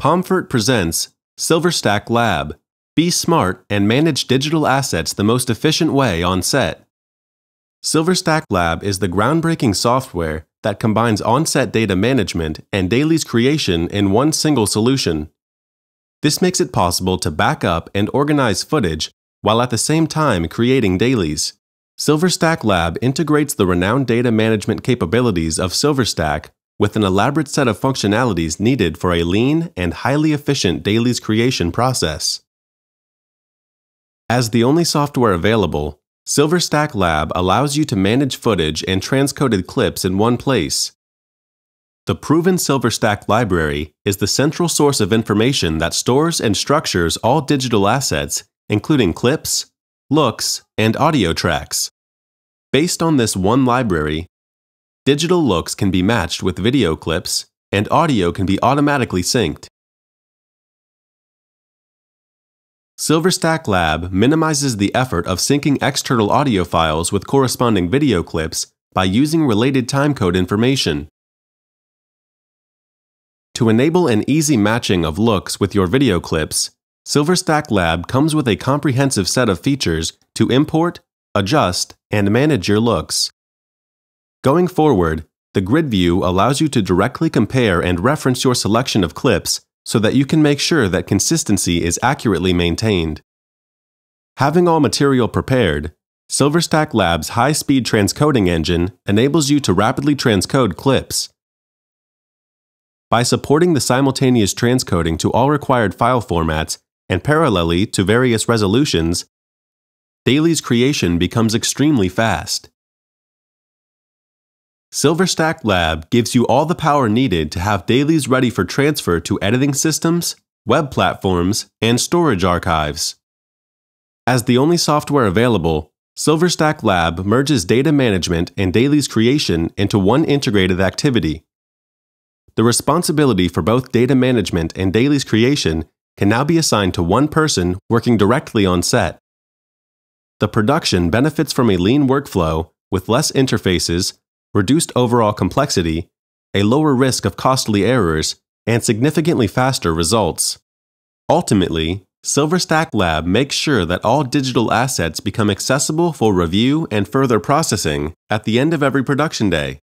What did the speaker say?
Pomfort presents Silverstack Lab. Be smart and manage digital assets the most efficient way on set. Silverstack Lab is the groundbreaking software that combines on-set data management and dailies creation in one single solution. This makes it possible to back up and organize footage while at the same time creating dailies. Silverstack Lab integrates the renowned data management capabilities of Silverstack with an elaborate set of functionalities needed for a lean and highly efficient dailies creation process. As the only software available, Silverstack Lab allows you to manage footage and transcoded clips in one place. The proven Silverstack library is the central source of information that stores and structures all digital assets, including clips, looks, and audio tracks. Based on this one library, Digital looks can be matched with video clips, and audio can be automatically synced. Silverstack Lab minimizes the effort of syncing external audio files with corresponding video clips by using related timecode information. To enable an easy matching of looks with your video clips, Silverstack Lab comes with a comprehensive set of features to import, adjust, and manage your looks. Going forward, the grid view allows you to directly compare and reference your selection of clips so that you can make sure that consistency is accurately maintained. Having all material prepared, Silverstack Lab's high-speed transcoding engine enables you to rapidly transcode clips. By supporting the simultaneous transcoding to all required file formats and parallelly to various resolutions, Dailies creation becomes extremely fast. Silverstack Lab gives you all the power needed to have dailies ready for transfer to editing systems, web platforms, and storage archives. As the only software available, Silverstack Lab merges data management and dailies creation into one integrated activity. The responsibility for both data management and dailies creation can now be assigned to one person working directly on set. The production benefits from a lean workflow with less interfaces reduced overall complexity, a lower risk of costly errors, and significantly faster results. Ultimately, Silverstack Lab makes sure that all digital assets become accessible for review and further processing at the end of every production day.